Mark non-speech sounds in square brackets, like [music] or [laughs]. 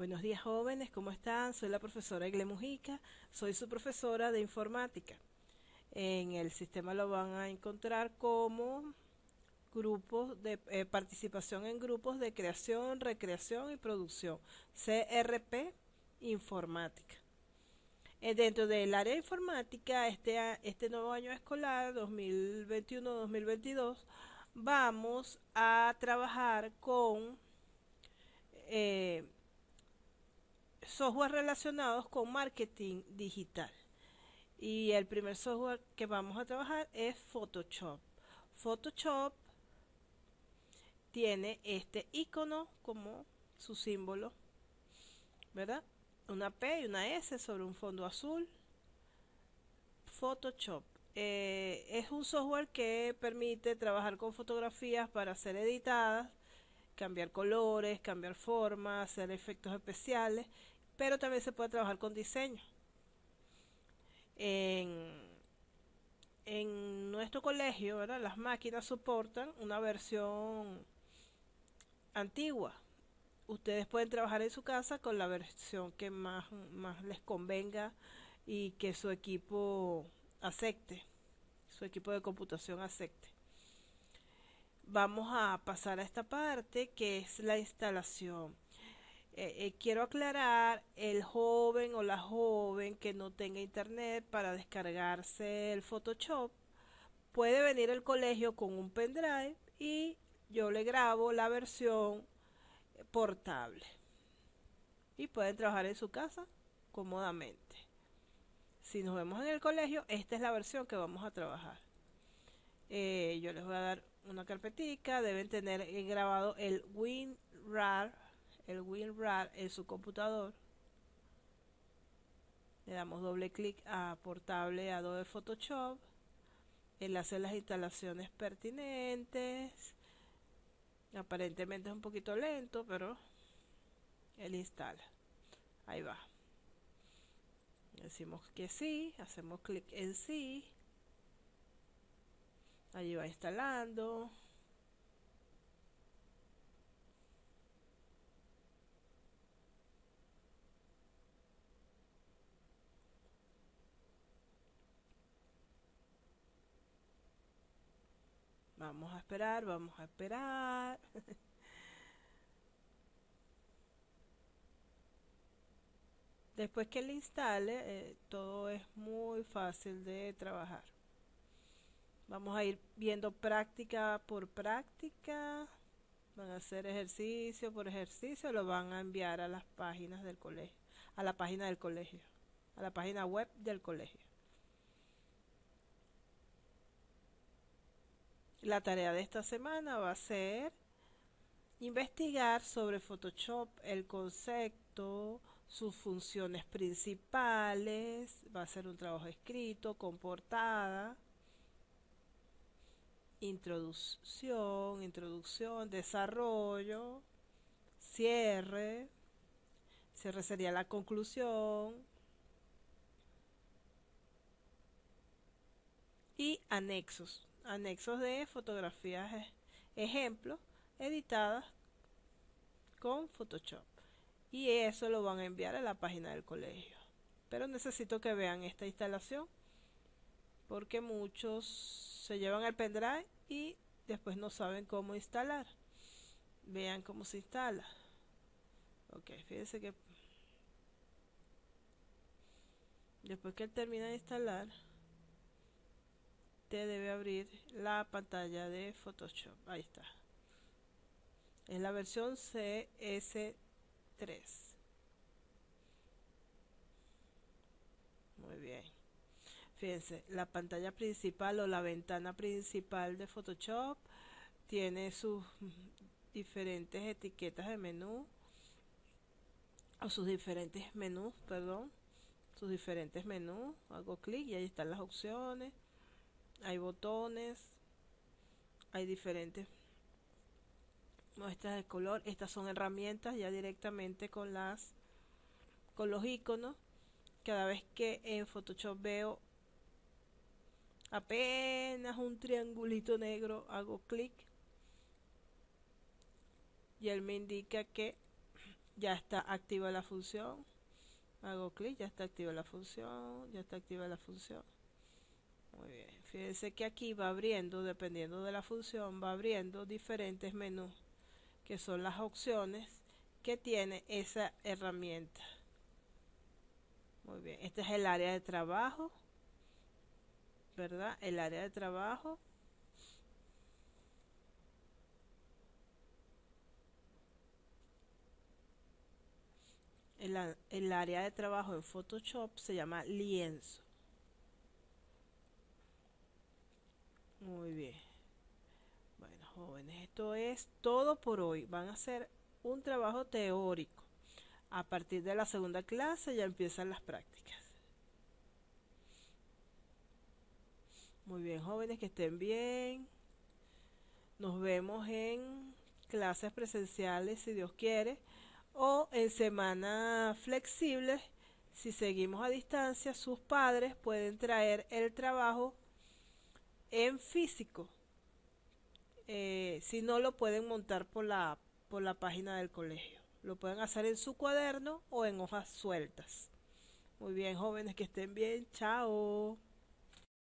Buenos días jóvenes, ¿cómo están? Soy la profesora Egle Mujica, soy su profesora de informática. En el sistema lo van a encontrar como grupos de eh, participación en grupos de creación, recreación y producción, CRP Informática. Eh, dentro del área informática, este, este nuevo año escolar 2021-2022, vamos a trabajar con eh, software relacionados con marketing digital. Y el primer software que vamos a trabajar es Photoshop. Photoshop tiene este icono como su símbolo, ¿verdad? Una P y una S sobre un fondo azul. Photoshop eh, es un software que permite trabajar con fotografías para ser editadas, cambiar colores, cambiar formas, hacer efectos especiales pero también se puede trabajar con diseño. En, nuestro colegio, las máquinas soportan una versión antigua. Ustedes pueden trabajar en su casa con la versión que más, más les convenga y que su equipo acepte, su equipo de computación acepte. Vamos a pasar a esta parte que es la instalación. Eh, eh, quiero aclarar, el joven o la joven que no tenga internet para descargarse el Photoshop, puede venir al colegio con un pendrive y yo le grabo la versión portable. Y pueden trabajar en su casa cómodamente. Si nos vemos en el colegio, esta es la versión que vamos a trabajar. Eh, yo les voy a dar una carpetica, deben tener grabado el WinRAR el WinRAR en su computador. Le damos doble clic a portable Adobe Photoshop. Él hace las instalaciones pertinentes. Aparentemente es un poquito lento, pero él instala. Ahí va. Decimos que sí, hacemos clic en sí. Allí va instalando. Vamos a esperar, vamos a esperar. [laughs] Después que le instale, eh, todo es muy fácil de trabajar. Vamos a ir viendo práctica por práctica. Van a hacer ejercicio por ejercicio, lo van a enviar a las páginas del colegio, a la página del colegio, a la página web del colegio. La tarea de esta semana va a ser investigar sobre Photoshop, el concepto, sus funciones principales, va a ser un trabajo escrito con portada, introducción, introducción, desarrollo, cierre, cierre sería la conclusión y anexos anexos de fotografías ejemplos editadas con Photoshop. Y eso lo van a enviar a la página del colegio. Pero necesito que vean esta instalación porque muchos se llevan el pendrive y después no saben cómo instalar. Vean cómo se instala. Ok fíjense que después que termina de instalar debe abrir la pantalla de Photoshop. Ahí está. Es la versión CS3. Muy bien. Fíjense, la pantalla principal o la ventana principal de Photoshop tiene sus diferentes etiquetas de menú o sus diferentes menús, perdón, sus diferentes menús. Hago clic y ahí están las opciones hay botones, hay diferentes muestras de color. Estas son herramientas ya directamente con las con los iconos. Cada vez que en Photoshop veo apenas un triangulito negro, hago clic y él me indica que ya está activa la función. Hago clic, ya está activa la función, ya está activa la función. Muy bien, fíjense que aquí va abriendo, dependiendo de la función, va abriendo diferentes menús, que son las opciones que tiene esa herramienta. Muy bien, este es el área de trabajo, ¿verdad? El área de trabajo. El, el área de trabajo en Photoshop se llama lienzo. Muy bien. Bueno, jóvenes, esto es todo por hoy. Van a hacer un trabajo teórico. A partir de la segunda clase ya empiezan las prácticas. Muy bien, jóvenes, que estén bien. Nos vemos en clases presenciales, si Dios quiere, o en semanas flexibles. Si seguimos a distancia, sus padres pueden traer el trabajo en físico. Eh, si no, lo pueden montar por la, por la página del colegio. Lo pueden hacer en su cuaderno o en hojas sueltas. Muy bien, jóvenes, que estén bien. Chao.